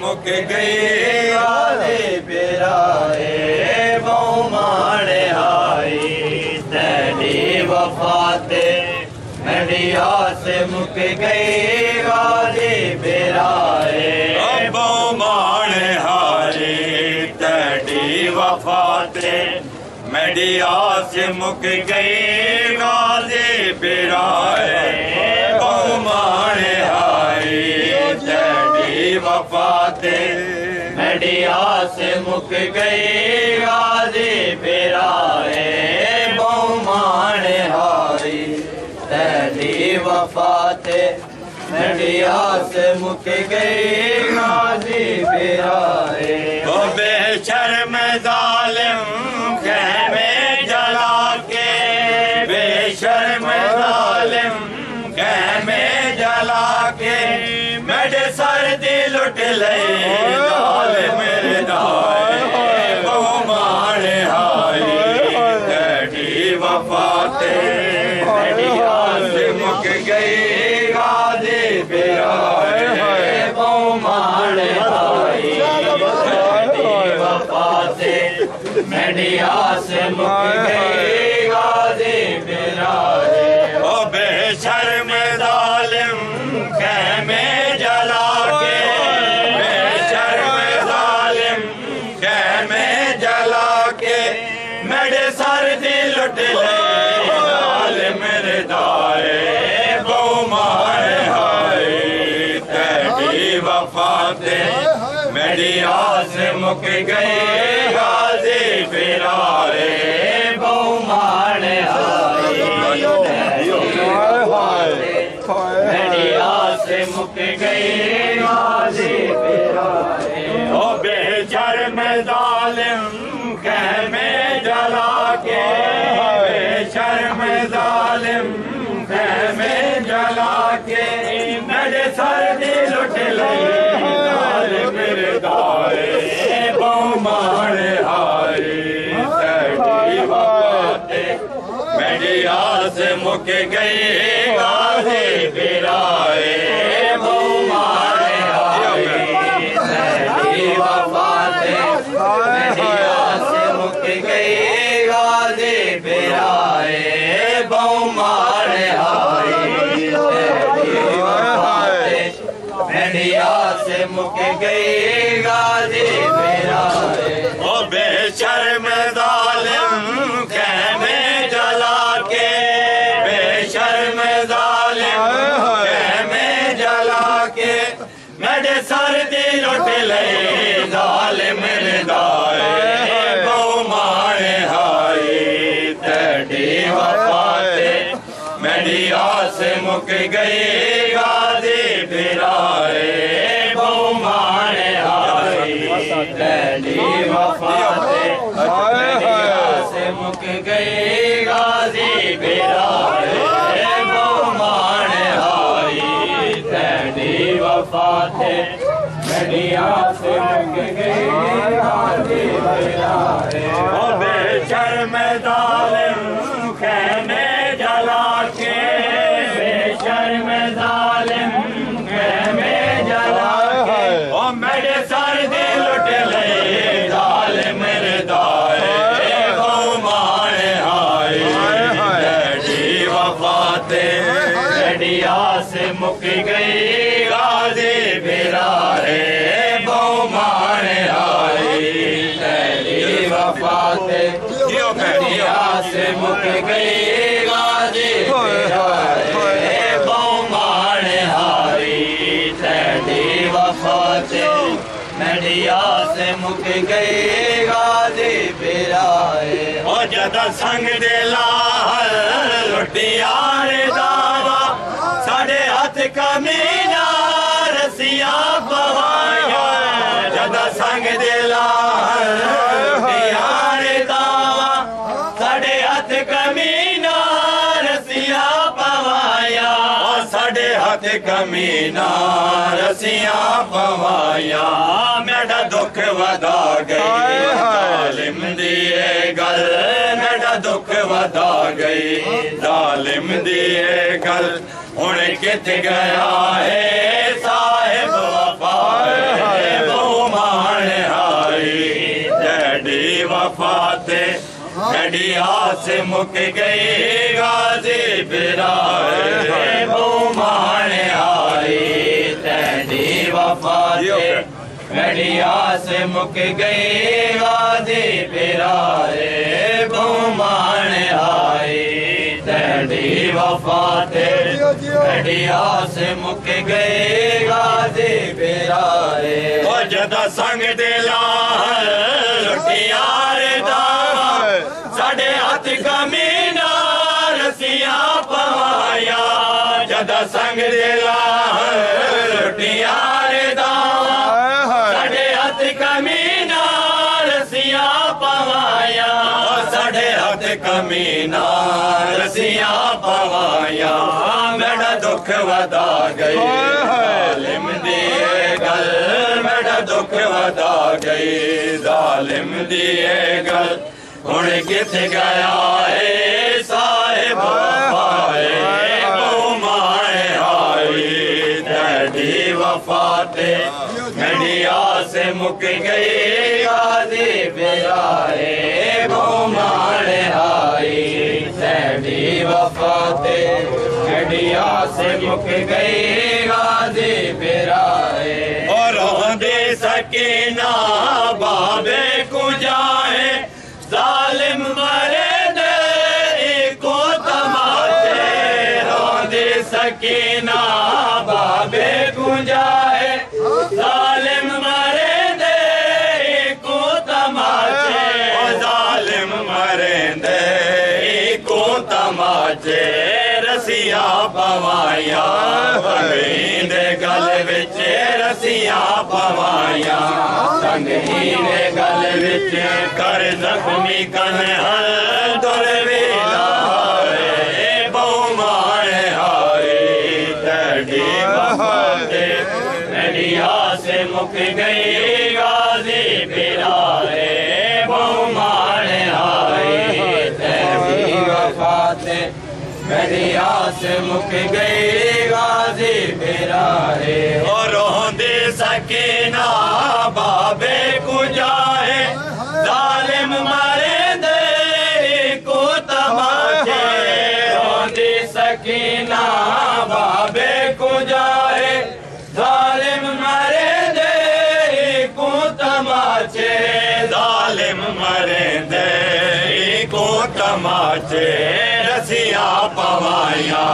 मुख गए आले बिराए बहुमाने आई तेरी वफाते। मडिया से मुख गए आले बिराए बहुमाने हारे तेरी वफाते। मडिया से मुख गए बेराए बिराए बहुमाने हाई तेरी वफा ते से मुख गई गाजी फिराए बहुमान हारी। तेरी वफा ते से आस मुक गई गाजी फिराए ओ बेशर्म जालिम आस मुक गई गाजी बिराए मेरे सर दी लुट ले लाल मेरे दाए बहुमान हाय तेरी वफा ते मेरी आस मुक गई गाजी फिराए बहुमान जालिम में जला के मेरे सर दी लुट ले। लाल मेरे दाए तेरी बातें मेरी आस मुक गई गाजी फिराए बहुमारे हाय तेरी वफा ते मेरी आस मुक गई गाजी फिराए बहुमारे मार तेरी से मुक गई गाजी मेरा। ओ बेशर्म आस मुक गई गाजी फिराए बहुमान तेरी वफा आस मुक गई गाजी फिराए बहुमान हाय तेरी वफा ते मेरी आस मुक गई गाजी फिराए। तेरी वफा से मुक गई गाजी बहुमान हारी तेरी वफा ते मेरी से मुक गई गाजी फिराए ओ जदा संग दे लाल लुटियार कमीना रसिया पवाया मेरा दुख वधा गई। दालिम दिए गल मेरा दुख वधा गई। दालिम दिए गल हुन कित गया है? साहिब वफा बहु मान हारी। डैडी वफा घड़िया से मुक गई गाजी बिराए बहुमान आई तेरी वफा से। घड़िया से मुक गई गाजी बिराए बहुमान आई तेरी वफा से। घड़िया से मुक गई गाजी बिराए जदा संग दिला लुटिया हथ कमीनार रसिया पाया जदा पियारे दा साढे हथ कमीनार रसिया पया साढे हथ कमीनार रसिया पड़ दुख वदा गई लिम दे गल मेड़ा दुख वदा गई दा लिम गल ਹੁਣ ਕਿੱਥੇ ਗਿਆ ਏ ਸਾਹਿਬ ਵਫਾਏ ਬਹੁ ਮਾਏ ਹਾਈ ਡੈਡੀ ਵਫਾ ਤੇ ਮੇਰੀ ਆਸ ਮੁੱਕ ਗਈ ਗਾਜ਼ੀ ਬਿਰਾਏ ਬਹੁ ਮਾਏ ਹਾਈ ਡੈਡੀ ਵਫਾ ਤੇ ਮੇਰੀ ਆਸ ਮੁੱਕ ਗਈ ਗਾਜ਼ੀ ਬਿਰਾਏ ਔਰ ਹੁੰਦੇ ਸਕੀਨਾ ਬਾਬੇ बाबे गुजाए। ज़ालिम मर देता ज़ालिम रसिया पवाया गल रसिया पवाया गल कर हल गा बेरा मारे आए पासिया मुक गे गाज़ी बेरा दे सखे न बाबे कुझा बचे रसिया पवाया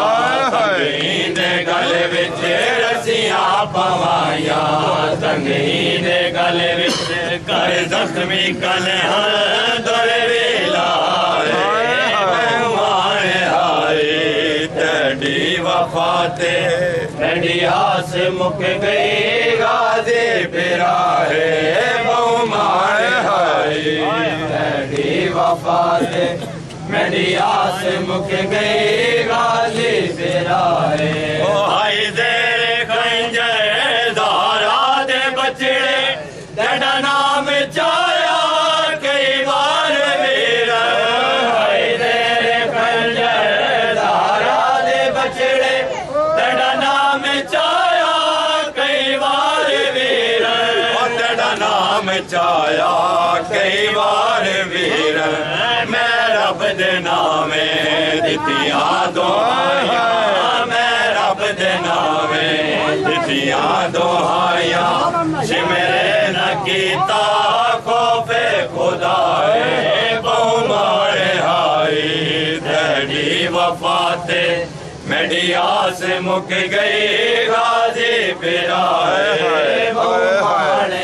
संगीन गल बिच रसिया पवाया संगीन गल बिच कर दसवीं कल हर वेला वफाते ठंडिया से मुक गई गाजे पेरा है बहुमान हरी ठंडी वफाते मडिया से मुख गई गाली बिराए ओ दे बचड़े डडा नाम चाया कई बार मेरा। हाय दे बचड़े डडा नाम चाया कई बार मेरा। डडा नाम चाया कई बार ਰੱਬ ਦੇ ਨਾਮੇ ਦਿੱਤੀਆਂ ਦੁਆਵਾਂ ਮੈਂ ਰੱਬ ਦੇ ਨਾਮੇ ਦਿੱਤੀਆਂ ਦੁਆਵਾਂ ਸਿਮਰੇ ਨਾ ਕੀਤਾ ਖੋਫੇ ਖੁਦਾਏ ਬਹੁ ਮਾਰੇ ਹਾਈ ਤੇਰੀ ਵਫਾ ਤੇ ਮੇਰੀ ਆਸ ਮੁੱਕ ਗਈ ਗਾਜ਼ੀ ਬਿਰਾਏ ਬਹੁ ਮਾਰੇ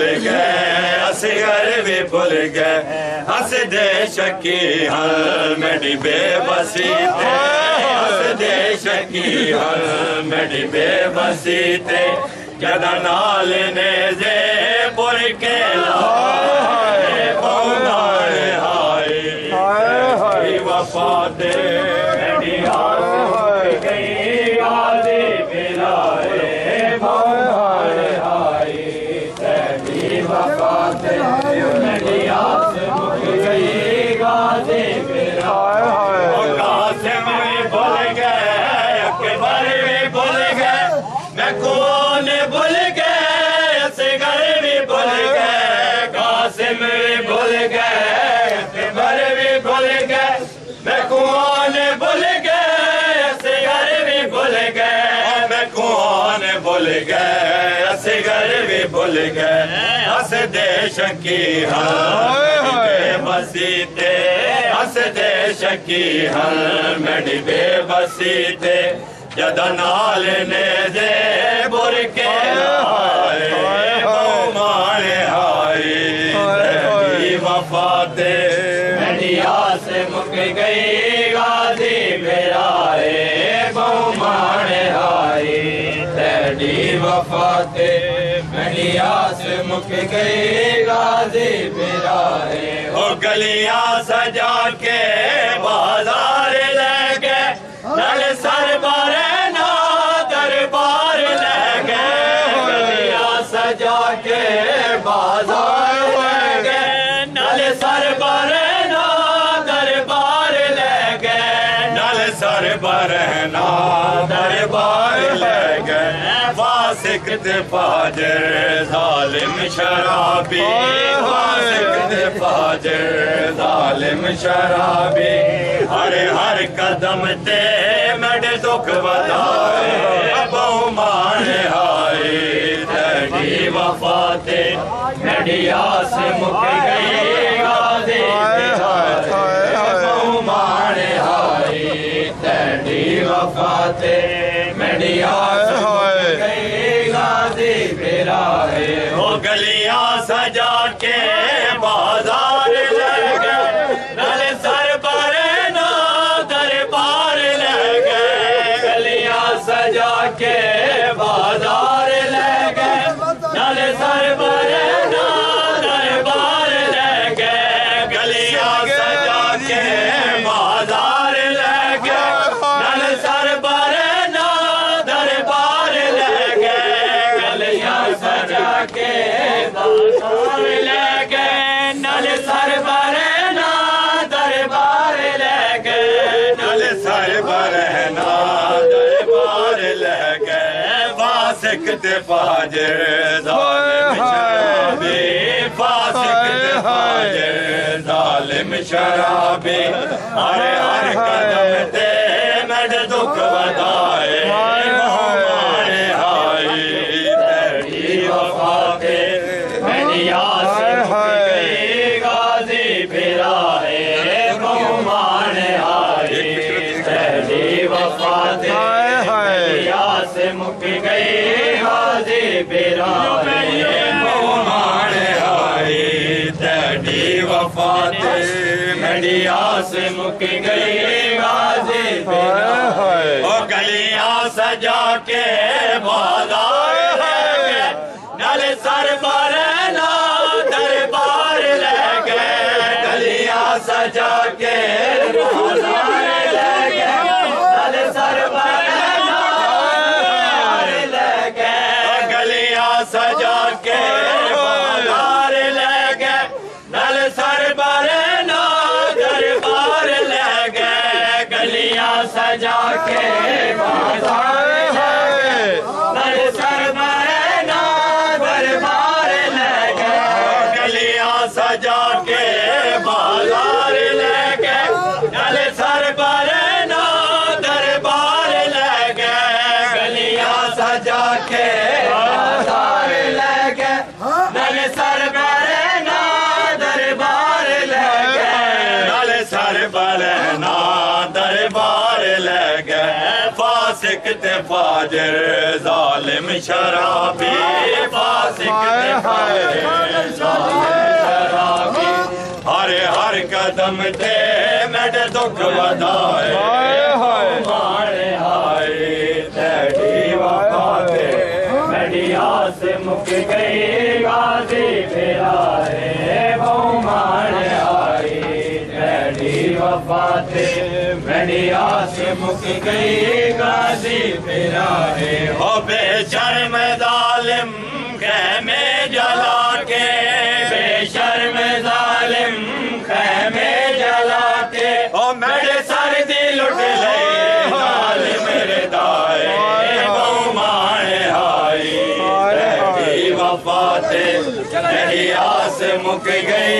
कौन भुल गए असगर भी भुल गए हस दे शकी हल मेरी बेबसी थे हस दे शकी हल मेरी बेबसी थे जदा नाल ने जे पुर के लाए बहुनाल हाय वफा गए असगर भी भूल गए। हस देश की हल बसी ते हस देश की हल मेरी बेबसी ते जद नाल ने दे बुर के हाय बहुमान हाय तेरी मेरी आस मुक गई तेरी गलिया से मुख गए गाजी बिरा गलियाँ सजा के बाज़ार ले। फासिक ते फाजर जालिम शराबी। फासिक ते फाजर जालिम शराबी। हर हर कदम ते मेरे दुख वधाए बहुमान हाय तेरी वफा ते मेरी आस मुक गई गाजे बहुमान हाय तेरी वफा ते सजा के ते फाजर जालिम शराबी फासिक ते फाजर जालिम शराबी हर हर कदम ते मेरे दुख वधाए मेरी आस मुक गई गाजे ओ गलिया सजा के बाज़ार है नल सर पर ना दरबार रह गए। गलिया सजा के फासिक ते फाजर जालिम शराबी फासिक ते फाजर शराबी। हर हर कदम ते मेरे दुख मारे हाय तेरी वफा ते मेरी आस मुक गई गाजी मेरा है मारे हाय ते मेरी आस मुक गई गाजी मेरा है हो बेशर्म जालिम खेमे जला के। बेशर्म जालिम खेमे जला के। ओ मेरे सर दी लुट ले मेरे दाए बहु मारे हाय। तेरी वफा ते मेरी आस मुक गई